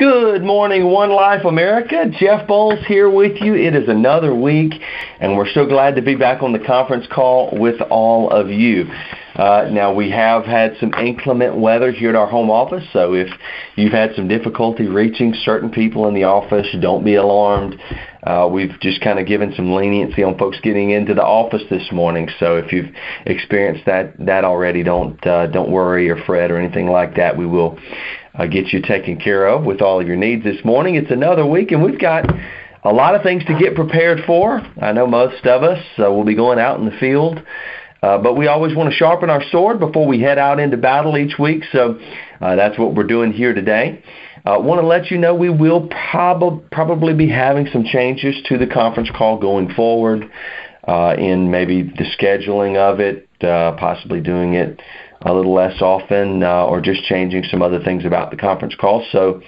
Good morning, One Life America. Jeff Bowles here with you. It is another week, and we're so glad to be back on the conference call with all of you. Uh, now, we have had some inclement weather here at our home office, so if you've had some difficulty reaching certain people in the office, don't be alarmed. Uh, we've just kind of given some leniency on folks getting into the office this morning. So if you've experienced that that already, don't uh, don't worry or fret or anything like that. We will uh, get you taken care of with all of your needs this morning. It's another week, and we've got a lot of things to get prepared for. I know most of us uh, will be going out in the field, uh, but we always want to sharpen our sword before we head out into battle each week. So uh, that's what we're doing here today. I uh, want to let you know we will prob- probably be having some changes to the conference call going forward uh, in maybe the scheduling of it, uh, possibly doing it a little less often uh, or just changing some other things about the conference call. So,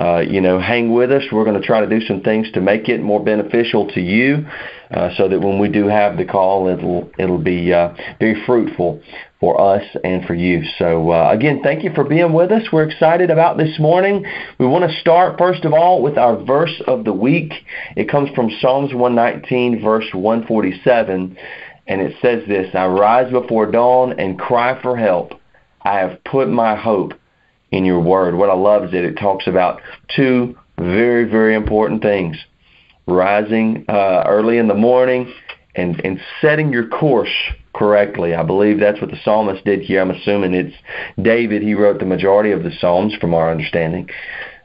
uh, you know, hang with us. We're going to try to do some things to make it more beneficial to you uh, so that when we do have the call, it'll, it'll be uh, very fruitful for us and for you. So, uh, again, thank you for being with us. We're excited about this morning. We want to start, first of all, with our verse of the week. It comes from Psalms 119, verse 147 and it says this I rise before dawn and cry for help. I have put my hope in your word. What I love is that it talks about two very, very important things rising uh, early in the morning and, and setting your course correctly. I believe that's what the psalmist did here. I'm assuming it's David. He wrote the majority of the Psalms, from our understanding.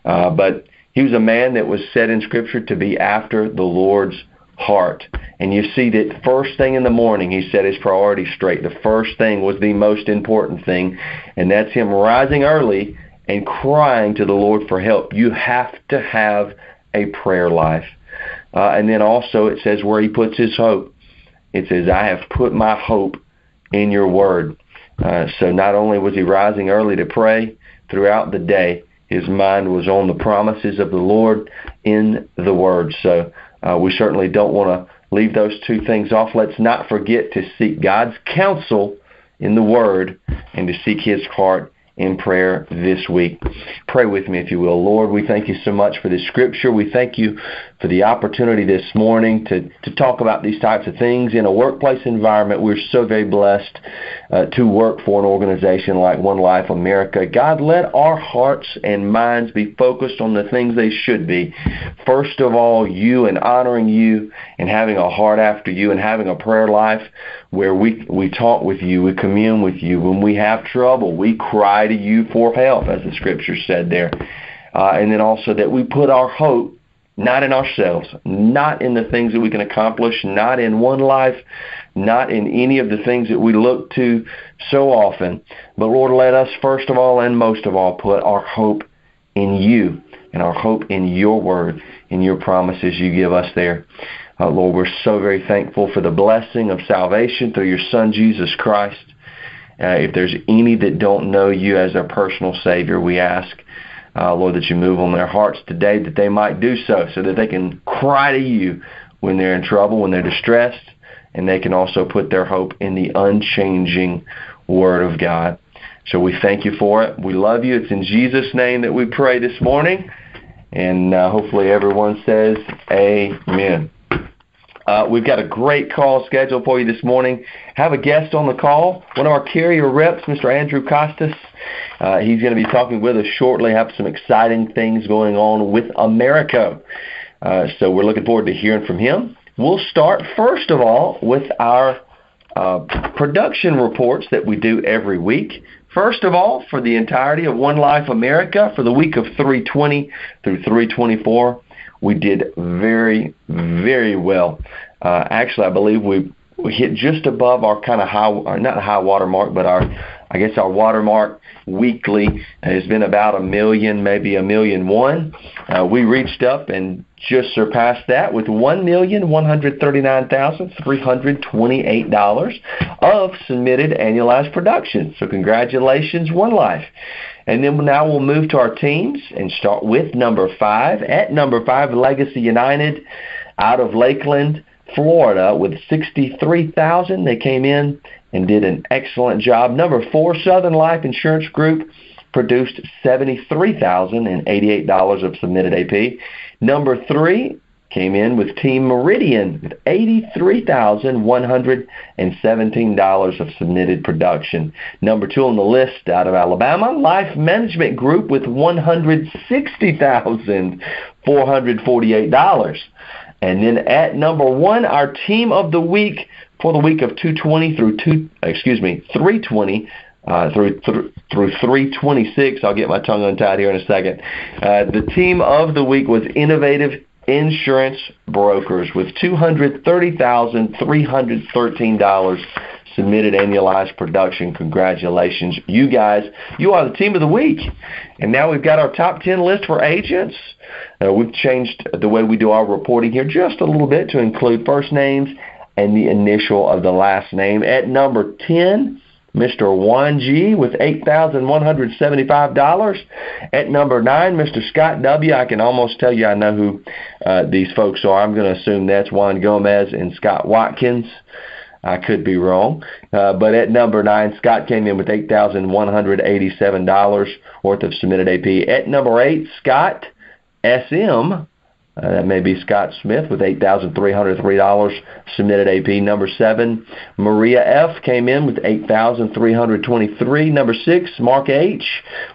Uh, but he was a man that was set in Scripture to be after the Lord's heart. And you see that first thing in the morning, he set his priorities straight. The first thing was the most important thing, and that's him rising early and crying to the Lord for help. You have to have a prayer life. Uh, and then also it says where he puts his hope. It says, I have put my hope in your word. Uh, so not only was he rising early to pray throughout the day, his mind was on the promises of the Lord in the word. So uh, we certainly don't want to leave those two things off. Let's not forget to seek God's counsel in the Word and to seek His heart in prayer this week. Pray with me, if you will. Lord, we thank you so much for this scripture. We thank you for the opportunity this morning to, to talk about these types of things in a workplace environment. We're so very blessed uh, to work for an organization like One Life America. God, let our hearts and minds be focused on the things they should be. First of all, you and honoring you and having a heart after you and having a prayer life where we, we talk with you, we commune with you. When we have trouble, we cry to you for help, as the scripture said there. Uh, and then also that we put our hope not in ourselves, not in the things that we can accomplish, not in one life, not in any of the things that we look to so often. But Lord, let us first of all and most of all put our hope in you and our hope in your word, in your promises you give us there. Uh, Lord, we're so very thankful for the blessing of salvation through your Son, Jesus Christ. Uh, if there's any that don't know you as their personal Savior, we ask, uh, Lord, that you move on their hearts today that they might do so, so that they can cry to you when they're in trouble, when they're distressed, and they can also put their hope in the unchanging Word of God. So we thank you for it. We love you. It's in Jesus' name that we pray this morning. And uh, hopefully everyone says amen. Uh, we've got a great call scheduled for you this morning. Have a guest on the call, one of our carrier reps, Mr. Andrew Kostus. Uh, he's going to be talking with us shortly. Have some exciting things going on with Americo. Uh, so we're looking forward to hearing from him. We'll start first of all with our uh, production reports that we do every week. First of all, for the entirety of One Life America for the week of 320 through 324, we did very, very well. Uh, actually, I believe we we hit just above our kind of high, or not high water mark, but our, I guess our watermark weekly has been about a million, maybe a million one. Uh, we reached up and just surpassed that with one million one hundred thirty-nine thousand three hundred twenty-eight dollars of submitted annualized production. So congratulations, One Life. And then now we'll move to our teams and start with number five. At number five, Legacy United out of Lakeland, Florida, with 63000 They came in and did an excellent job. Number four, Southern Life Insurance Group produced $73,088 of submitted AP. Number three came in with Team Meridian with $83,117 of submitted production. Number two on the list out of Alabama, Life Management Group with $160,448. And then at number one, our team of the week for the week of 220 through two, excuse me, 320 uh, through through through 326. I'll get my tongue untied here in a second. Uh, the team of the week was Innovative Insurance Brokers with $230,313 submitted annualized production. Congratulations, you guys! You are the team of the week. And now we've got our top 10 list for agents. Uh, we've changed the way we do our reporting here just a little bit to include first names and the initial of the last name. At number 10, Mr. Juan G with $8,175. At number 9, Mr. Scott W. I can almost tell you I know who uh, these folks are. I'm going to assume that's Juan Gomez and Scott Watkins. I could be wrong. Uh, but at number 9, Scott came in with $8,187 worth of submitted AP. At number 8, Scott SM uh, that may be Scott Smith with $8,303 submitted AP. Number seven, Maria F. came in with $8,323. Number six, Mark H.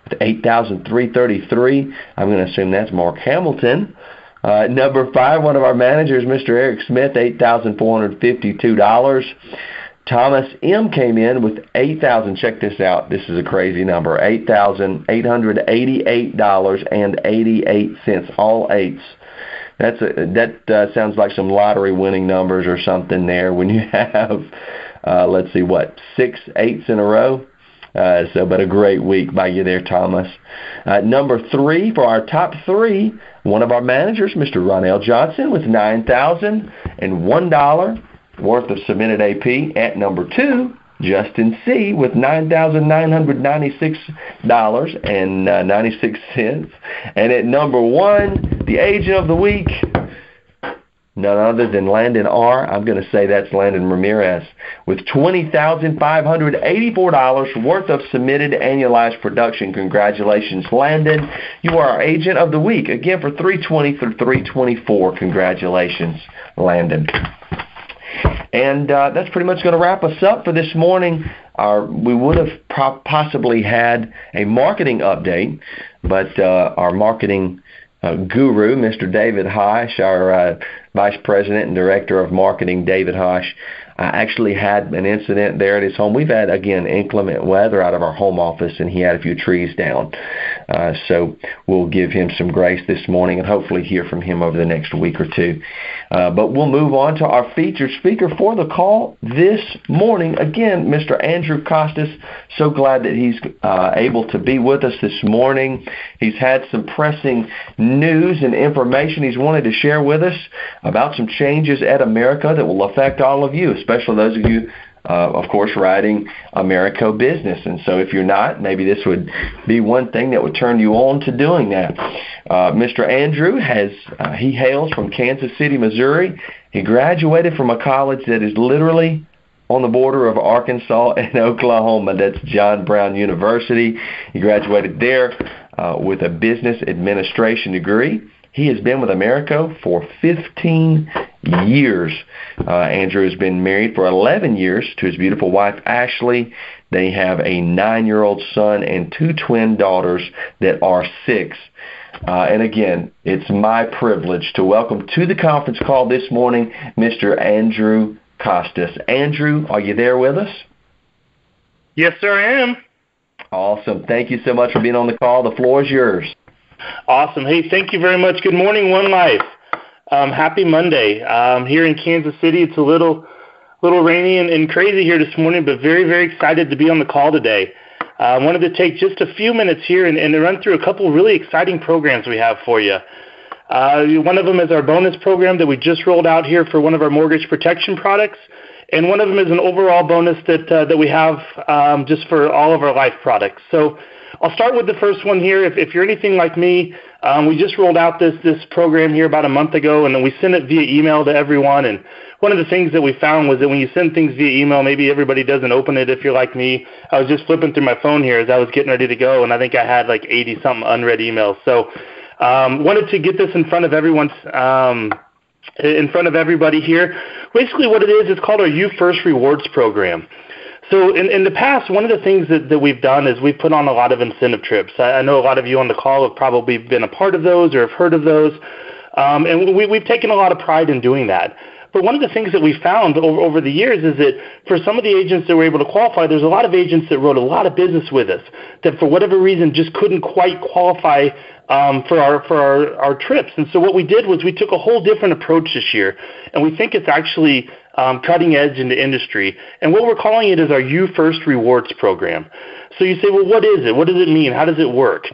with $8,333. I'm going to assume that's Mark Hamilton. Uh, number five, one of our managers, Mr. Eric Smith, $8,452. Thomas M came in with eight thousand. Check this out. This is a crazy number. Eight thousand eight hundred eighty-eight dollars and eighty-eight cents. All eights that's a, that uh, sounds like some lottery winning numbers or something there. When you have, uh, let's see, what six eights in a row. Uh, so, but a great week by you there, Thomas. Uh, number three for our top three, one of our managers, Mr. Ronell Johnson, with nine thousand and one dollar worth of submitted AP. At number two, Justin C. with $9,996.96. Uh, and at number one, the agent of the week, none other than Landon R. I'm going to say that's Landon Ramirez with $20,584 worth of submitted annualized production. Congratulations, Landon. You are our agent of the week. Again, for 320 through 324. Congratulations, Landon. And uh, that's pretty much going to wrap us up for this morning. Our, we would have pro- possibly had a marketing update, but uh, our marketing uh, guru, Mr. David Hosh, our uh, Vice President and Director of Marketing, David Hosh, I actually had an incident there at his home. We've had, again, inclement weather out of our home office, and he had a few trees down. Uh, so we'll give him some grace this morning and hopefully hear from him over the next week or two. Uh, but we'll move on to our featured speaker for the call this morning. Again, Mr. Andrew Kostus. So glad that he's uh, able to be with us this morning. He's had some pressing news and information he's wanted to share with us about some changes at Americo that will affect all of you, those of you uh, of course, writing Americo Business. And so if you're not, maybe this would be one thing that would turn you on to doing that. Uh, Mr. Andrew has, uh, he hails from Kansas City, Missouri. He graduated from a college that is literally on the border of Arkansas and Oklahoma. That's John Brown University. He graduated there uh, with a business administration degree. He has been with Americo for 15 years. Uh, Andrew has been married for 11 years to his beautiful wife, Ashley. They have a nine year old son and two twin daughters that are six. Uh, and again, it's my privilege to welcome to the conference call this morning Mr. Andrew Kostus. Andrew, are you there with us? Yes, sir, I am. Awesome. Thank you so much for being on the call. The floor is yours. Awesome. Hey, thank you very much. Good morning, One Life. Um, happy Monday. Um, here in Kansas City, it's a little little rainy and, and crazy here this morning, but very, very excited to be on the call today. Uh, I wanted to take just a few minutes here and, and run through a couple really exciting programs we have for you. Uh, one of them is our bonus program that we just rolled out here for one of our mortgage protection products, and one of them is an overall bonus that uh, that we have um, just for all of our life products. So I'll start with the first one here. If, if you're anything like me, Um, we just rolled out this this program here about a month ago, and then we sent it via email to everyone. And one of the things that we found was that when you send things via email, maybe everybody doesn't open it. If you're like me, I was just flipping through my phone here as I was getting ready to go, and I think I had like 80 something unread emails. So um, wanted to get this in front of everyone's. Um, in front of everybody here. Basically, what it is, it's called our You First Rewards program. So in, in the past, one of the things that, that we've done is we've put on a lot of incentive trips. I, I know a lot of you on the call have probably been a part of those or have heard of those. Um, and we, we've taken a lot of pride in doing that. But one of the things that we found over, over the years is that for some of the agents that were able to qualify, there's a lot of agents that wrote a lot of business with us that for whatever reason just couldn't quite qualify um, for our for our, our trips. And so what we did was we took a whole different approach this year, and we think it's actually um, cutting edge in the industry. And what we're calling it is our You First Rewards program. So you say, well, what is it? What does it mean? How does it work?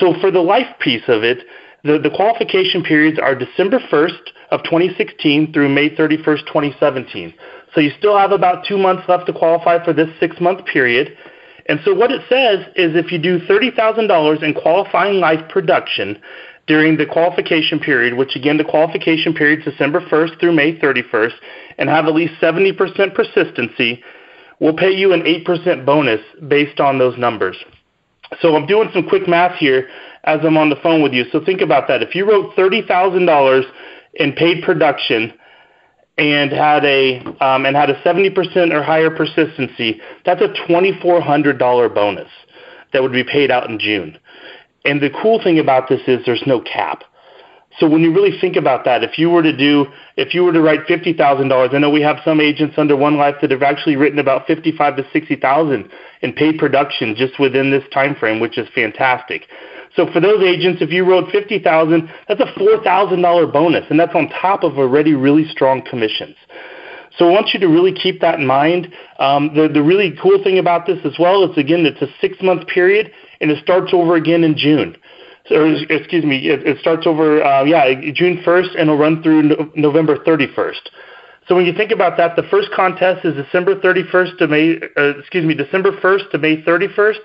So for the life piece of it, the, the qualification periods are December 1st of 2016 through May 31st, 2017. So you still have about two months left to qualify for this six month period. And so what it says is if you do $30,000 in qualifying life production during the qualification period, which again the qualification period is December 1st through May 31st, and have at least 70% persistency, we'll pay you an 8% bonus based on those numbers. So I'm doing some quick math here as I'm on the phone with you. So think about that. If you wrote $30,000 in paid production and had a um, and had a 70% or higher persistency, that's a $2,400 bonus that would be paid out in June. And the cool thing about this is there's no cap. So when you really think about that, if you were to do, if you were to write fifty thousand dollars, I know we have some agents under One Life that have actually written about fifty-five to sixty thousand in paid production just within this time frame, which is fantastic. So for those agents, if you wrote fifty thousand, that's a four thousand dollar bonus, and that's on top of already really strong commissions. So I want you to really keep that in mind. Um, the the really cool thing about this as well is again it's a six month period, and it starts over again in June. So, excuse me, it, it starts over uh, yeah June 1st and it'll run through no, November 31st. So when you think about that, the first contest is December 31st to May, uh, excuse me, December 1st to May 31st,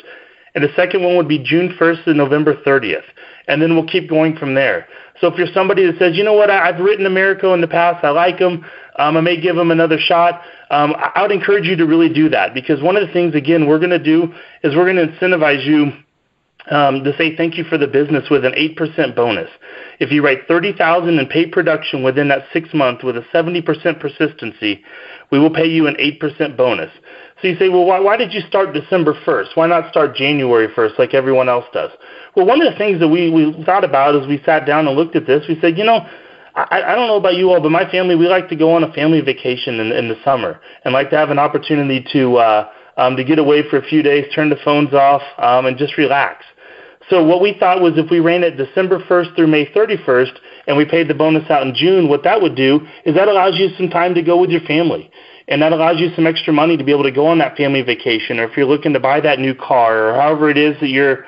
and the second one would be June 1st to November 30th. And then we'll keep going from there. So if you're somebody that says, you know what, I, I've written Americo in the past, I like them, um, I may give them another shot, um, I, I would encourage you to really do that because one of the things, again, we're going to do is we're going to incentivize you um, to say thank you for the business with an 8% bonus. If you write 30000 in paid production within that six month with a 70% persistency, we will pay you an 8% bonus. So you say, well, why, why did you start December 1st? Why not start January 1st like everyone else does? Well, one of the things that we, we thought about as we sat down and looked at this, we said, you know, I, I don't know about you all, but my family, we like to go on a family vacation in, in the summer and like to have an opportunity to, uh, um, to get away for a few days, turn the phones off, um, and just relax. So what we thought was if we ran it December 1st through May 31st and we paid the bonus out in June, what that would do is that allows you some time to go with your family and that allows you some extra money to be able to go on that family vacation, or if you're looking to buy that new car, or however it is that you're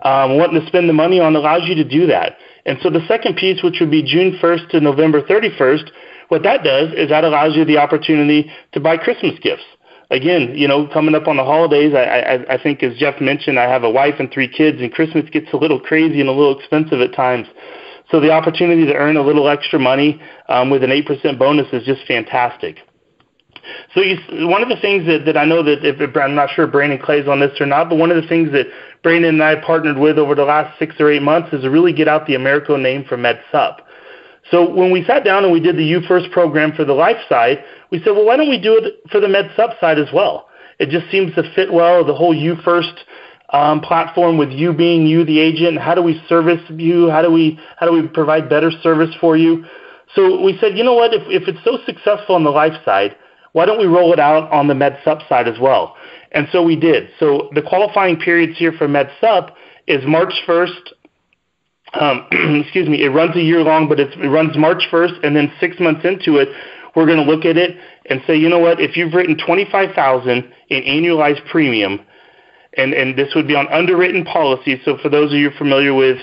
um, wanting to spend the money on, allows you to do that. And so the second piece, which would be June 1st to November 31st, what that does is that allows you the opportunity to buy Christmas gifts. Again, you know, coming up on the holidays, I, I, I think as Jeff mentioned, I have a wife and three kids, and Christmas gets a little crazy and a little expensive at times. So the opportunity to earn a little extra money um, with an 8% bonus is just fantastic. So you, one of the things that, that I know that if, I'm not sure if Brandon Clay's on this or not, but one of the things that Brandon and I partnered with over the last six or eight months is to really get out the Americo name for MedSup. So when we sat down and we did the You First program for the life side, we said, well, why don't we do it for the MedSup side as well? It just seems to fit well, the whole You First um, platform with you being you, the agent. How do we service you? How do we how do we provide better service for you? So we said, you know what? If if it's so successful on the life side, why don't we roll it out on the Med MedSup side as well? And so we did. So the qualifying periods here for Med MedSup is March 1st. Um, excuse me, it runs a year long, but it runs March 1st, and then six months into it, we're going to look at it and say, you know what, if you've written 25000 in annualized premium, and, and this would be on underwritten policies, so for those of you familiar with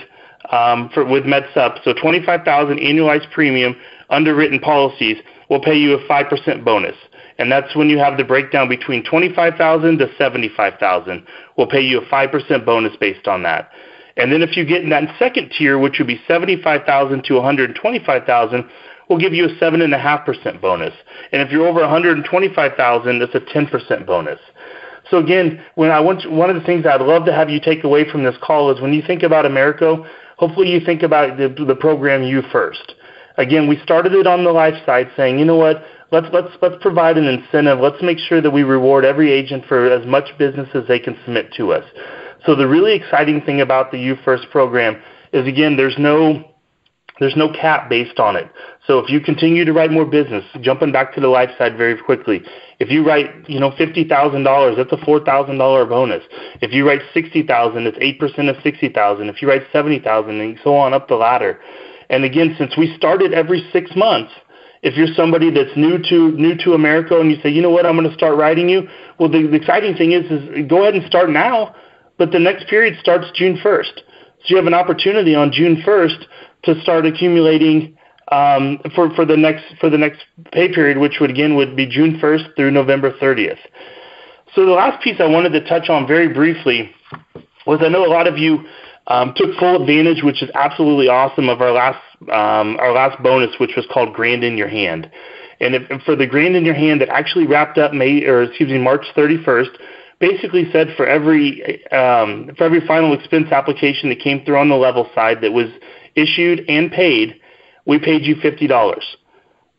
um, for, with MedSup, so 25000 annualized premium, underwritten policies, will pay you a 5% bonus and that's when you have the breakdown between 25,000 to 75,000. We'll pay you a 5% bonus based on that. And then if you get in that second tier, which would be 75,000 to 125,000, we'll give you a 7.5% bonus. And if you're over 125,000, that's a 10% bonus. So again, when I want one of the things I'd love to have you take away from this call is when you think about Americo, hopefully you think about the, the program you first. Again, we started it on the life side saying, you know what, let's let's let's provide an incentive. Let's make sure that we reward every agent for as much business as they can submit to us. So the really exciting thing about the You First program is again, there's no there's no cap based on it. So if you continue to write more business, jumping back to the life side very quickly, if you write, you know, fifty thousand dollars, that's a four thousand dollar bonus. If you write sixty thousand, it's eight percent of sixty thousand. If you write seventy thousand, and so on up the ladder. And again, since we started every six months, if you're somebody that's new to new to Americo and you say, you know what, I'm going to start writing you, well, the, the exciting thing is, is go ahead and start now, but the next period starts June 1st. So you have an opportunity on June 1st to start accumulating um, for for the next for the next pay period, which would again would be June 1st through November 30th. So the last piece I wanted to touch on very briefly was I know a lot of you um, took full advantage, which is absolutely awesome, of our last um, our last bonus, which was called Grand in Your Hand. And if, for the Grand in Your Hand that actually wrapped up May or excuse me March 31st, basically said for every um, for every final expense application that came through on the level side that was issued and paid, we paid you fifty dollars.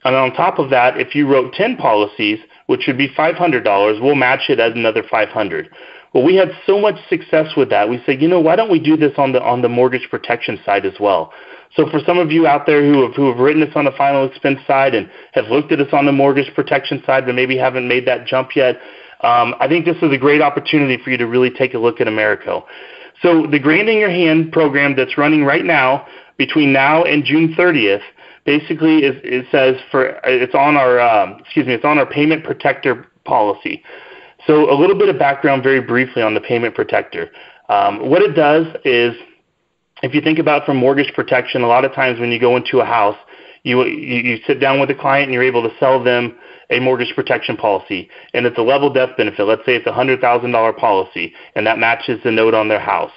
And on top of that, if you wrote ten policies, which would be five hundred dollars, we'll match it at another five hundred. Well, we had so much success with that. We said, you know, why don't we do this on the on the mortgage protection side as well? So for some of you out there who have who have written us on the final expense side and have looked at us on the mortgage protection side, but maybe haven't made that jump yet, um, I think this is a great opportunity for you to really take a look at Americo. So the Grand in Your Hand program that's running right now, between now and June 30th, basically is, it says for it's on our um, excuse me, it's on our payment protector policy. So a little bit of background, very briefly, on the payment protector. Um, what it does is, if you think about from mortgage protection, a lot of times when you go into a house, you you, you sit down with a client and you're able to sell them a mortgage protection policy, and it's a level death benefit. Let's say it's a hundred thousand dollar policy, and that matches the note on their house.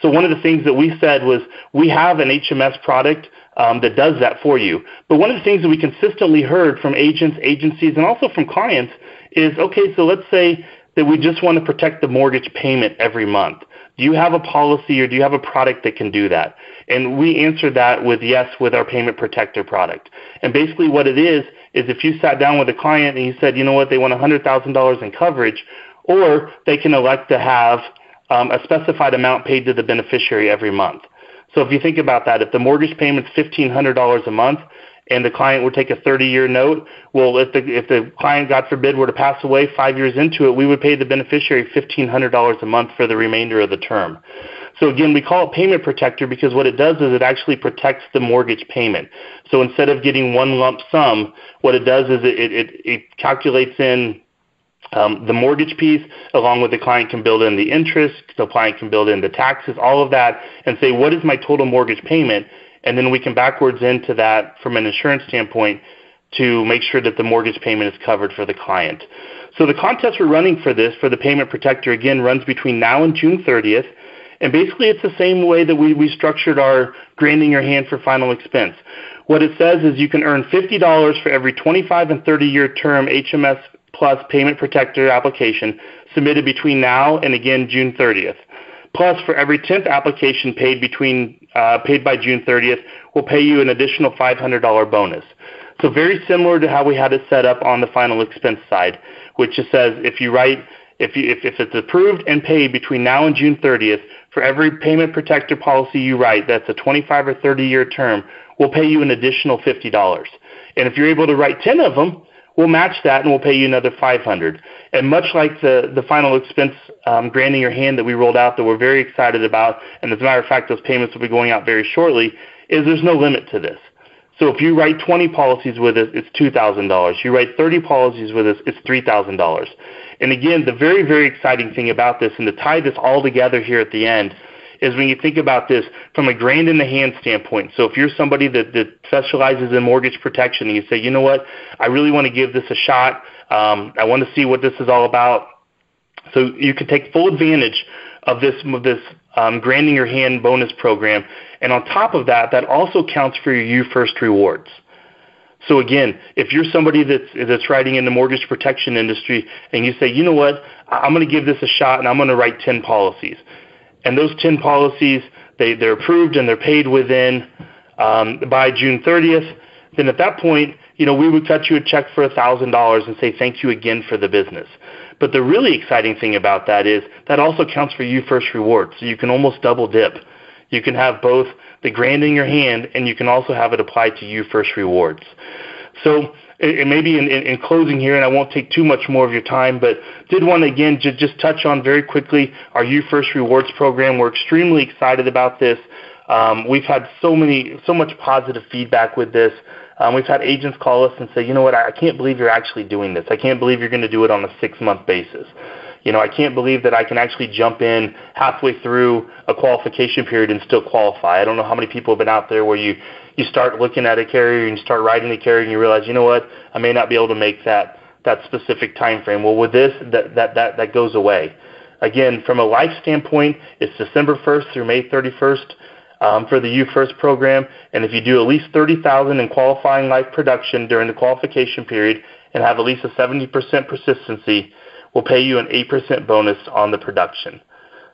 So one of the things that we said was we have an HMS product um, that does that for you. But one of the things that we consistently heard from agents, agencies, and also from clients is okay. So let's say that we just want to protect the mortgage payment every month. Do you have a policy or do you have a product that can do that? And we answered that with yes with our payment protector product. And basically what it is is if you sat down with a client and you said, you know what, they want $100,000 in coverage, or they can elect to have um, a specified amount paid to the beneficiary every month. So if you think about that, if the mortgage payment's $1,500 a month, and the client would take a 30-year note. Well, if the if the client, God forbid, were to pass away five years into it, we would pay the beneficiary $1,500 a month for the remainder of the term. So again, we call it payment protector because what it does is it actually protects the mortgage payment. So instead of getting one lump sum, what it does is it it, it calculates in um, the mortgage piece, along with the client can build in the interest, the client can build in the taxes, all of that, and say, what is my total mortgage payment? and then we can backwards into that from an insurance standpoint to make sure that the mortgage payment is covered for the client. So the contest we're running for this, for the payment protector, again, runs between now and June 30th. And basically, it's the same way that we, we structured our Grand in Your Hand for final expense. What it says is you can earn $50 for every 25 and 30 year term HMS Plus payment protector application submitted between now and again June 30th. Plus, for every 10th application paid between uh, paid by June 30th, we'll pay you an additional $500 bonus. So very similar to how we had it set up on the final expense side, which just says if you write if, you, if, if it's approved and paid between now and June 30th, for every payment protector policy you write that's a 25 or 30 year term, we'll pay you an additional $50. And if you're able to write 10 of them, we'll match that and we'll pay you another 500. And much like the, the final expense um, Grand in Your Hand that we rolled out that we're very excited about, and as a matter of fact, those payments will be going out very shortly, is there's no limit to this. So if you write 20 policies with us, it's $2,000. You write 30 policies with us, it's $3,000. And again, the very, very exciting thing about this, and to tie this all together here at the end, is when you think about this from a grand in the hand standpoint. So if you're somebody that, that specializes in mortgage protection and you say, you know what, I really want to give this a shot. Um, I want to see what this is all about. So you can take full advantage of this of this um, Grand in Your Hand bonus program. And on top of that, that also counts for your You First rewards. So again, if you're somebody that's that's writing in the mortgage protection industry and you say, you know what, I'm going to give this a shot and I'm going to write 10 policies, and those 10 policies they they're approved and they're paid within um, by June 30th, then at that point, you know, we would cut you a check for $1,000 and say thank you again for the business. But the really exciting thing about that is that also counts for you first rewards. So you can almost double dip. You can have both the grand in your hand and you can also have it applied to you first rewards. So maybe in, in, in, closing here, and I won't take too much more of your time, but did want to again just, just touch on very quickly our You First Rewards program. We're extremely excited about this. Um, we've had so many, so much positive feedback with this. Um, we've had agents call us and say, you know what, I can't believe you're actually doing this. I can't believe you're going to do it on a six month basis. You know, I can't believe that I can actually jump in halfway through a qualification period and still qualify. I don't know how many people have been out there where you you start looking at a carrier and you start riding the carrier and you realize, you know what, I may not be able to make that that specific time frame. Well, with this, that that that that goes away. Again, from a life standpoint, it's December 1st through May 31st um, for the You First program. And if you do at least 30000 in qualifying life production during the qualification period and have at least a 70% persistency, we'll pay you an 8% bonus on the production.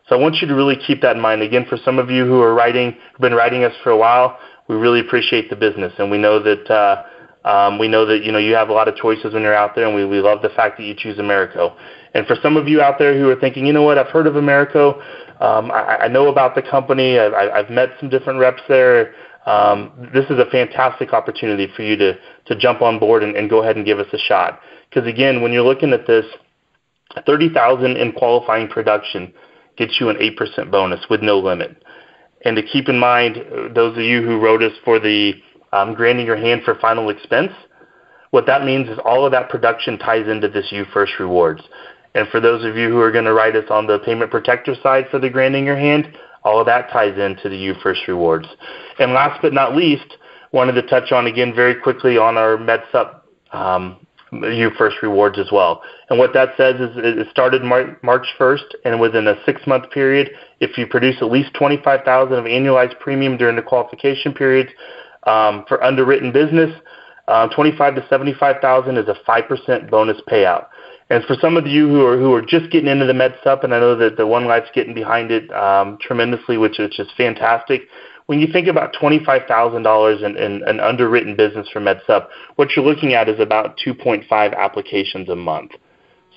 So I want you to really keep that in mind. Again, for some of you who are writing, who've been writing us for a while, we really appreciate the business, and we know that uh, um, we know that you know you have a lot of choices when you're out there, and we, we love the fact that you choose Americo. And for some of you out there who are thinking, you know what, I've heard of Americo, um, I, I know about the company. I've, I've met some different reps there. Um, this is a fantastic opportunity for you to to jump on board and, and go ahead and give us a shot. Because again, when you're looking at this, thirty thousand in qualifying production gets you an eight percent bonus with no limit. And to keep in mind, those of you who wrote us for the um, grand in your hand for final expense, what that means is all of that production ties into this You First Rewards. And for those of you who are going to write us on the payment protector side for the grand in your hand, all of that ties into the You First Rewards. And last but not least, wanted to touch on again very quickly on our MedSup um, You First Rewards as well. And what that says is it started Mar- March 1st, and within a six-month period, if you produce at least 25000 of annualized premium during the qualification period um, for underwritten business, uh, 25 to 75000 is a 5% bonus payout. And for some of you who are who are just getting into the med sup, and I know that the One Life's getting behind it um, tremendously, which is just fantastic. When you think about twenty-five thousand dollars in, in an underwritten business for MedSup, what you're looking at is about 2.5 applications a month.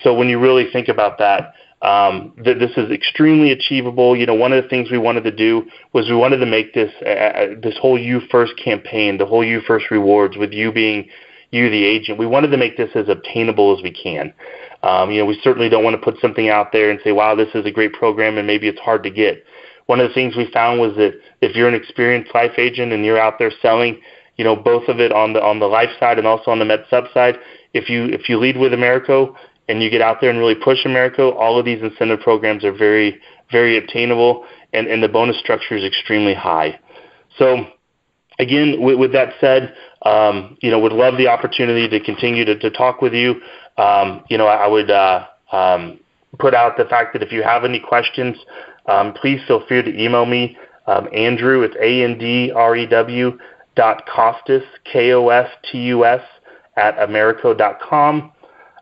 So when you really think about that, um, th- this is extremely achievable. You know, one of the things we wanted to do was we wanted to make this uh, uh this whole You First campaign, the whole You First rewards, with you being you, the agent. We wanted to make this as obtainable as we can. Um, you know, we certainly don't want to put something out there and say, wow, this is a great program and maybe it's hard to get. One of the things we found was that if you're an experienced life agent and you're out there selling, you know, both of it on the on the life side and also on the med sup side, if you if you lead with Americo and you get out there and really push Americo, all of these incentive programs are very very obtainable and, and the bonus structure is extremely high. So again, with, with that said, um, you know, would love the opportunity to continue to, to talk with you. Um, you know, I, I would uh, um, put out the fact that if you have any questions, um, please feel free to email me, um, Andrew. It's A N D R E W dot K O S T U S at Americo dot com.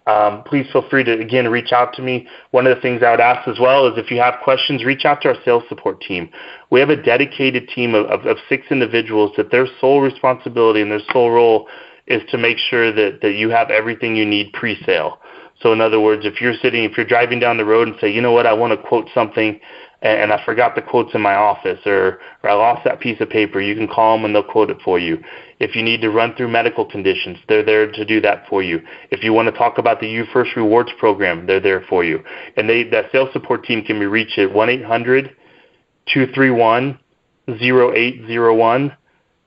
Um, please feel free to again reach out to me. One of the things I would ask as well is if you have questions, reach out to our sales support team. We have a dedicated team of, of, of six individuals that their sole responsibility and their sole role is to make sure that, that you have everything you need pre-sale. So in other words, if you're sitting, if you're driving down the road and say, you know what, I want to quote something and I forgot the quotes in my office or, or I lost that piece of paper, you can call them and they'll quote it for you. If you need to run through medical conditions, they're there to do that for you. If you want to talk about the You First Rewards program, they're there for you. And they, that sales support team can be reached at 1-800-231-0801.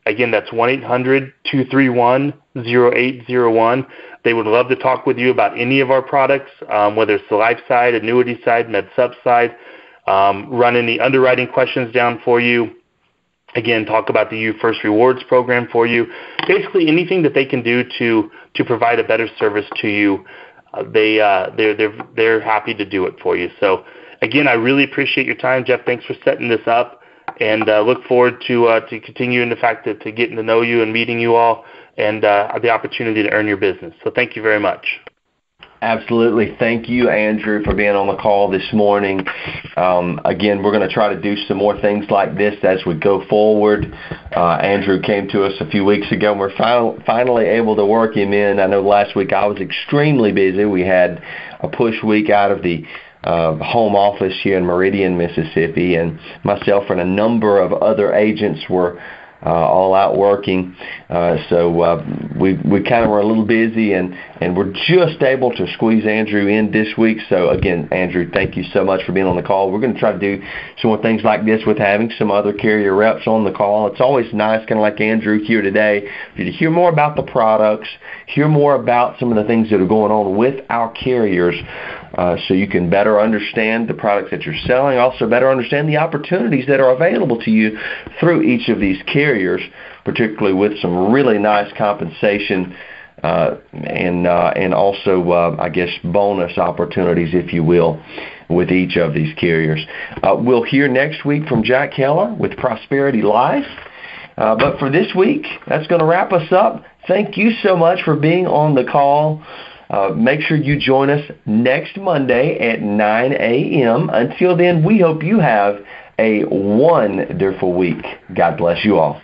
Again, that's 1-800-231-0801. They would love to talk with you about any of our products, um, whether it's the life side, annuity side, med sup side, um, run any underwriting questions down for you. Again, talk about the You First Rewards program for you. Basically, anything that they can do to to provide a better service to you, uh, they uh, they're they're they're happy to do it for you. So, again, I really appreciate your time, Jeff. Thanks for setting this up, and uh, look forward to uh, to continuing the fact that to getting to know you and meeting you all, and uh, the opportunity to earn your business. So thank you very much. Absolutely. Thank you, Andrew, for being on the call this morning. Um, again, we're going to try to do some more things like this as we go forward. Uh, Andrew came to us a few weeks ago, and we're fin- finally able to work him in. I know last week I was extremely busy. We had a push week out of the uh, home office here in Meridian, Mississippi, and myself and a number of other agents were uh, all out working. Uh, so uh, we we kind of were a little busy, and and we're just able to squeeze Andrew in this week. So again, Andrew, thank you so much for being on the call. We're going to try to do some more things like this with having some other carrier reps on the call. It's always nice, kind of like Andrew here today, for you to hear more about the products, hear more about some of the things that are going on with our carriers. Uh, so you can better understand the products that you're selling, also better understand the opportunities that are available to you through each of these carriers, particularly with some really nice compensation uh, and uh, and also uh, I guess bonus opportunities, if you will, with each of these carriers. Uh, we'll hear next week from Jack Keller with Prosperity Life. Uh, but for this week, that's going to wrap us up. Thank you so much for being on the call. Uh, make sure you join us next Monday at 9 a.m. Until then, we hope you have a wonderful week. God bless you all.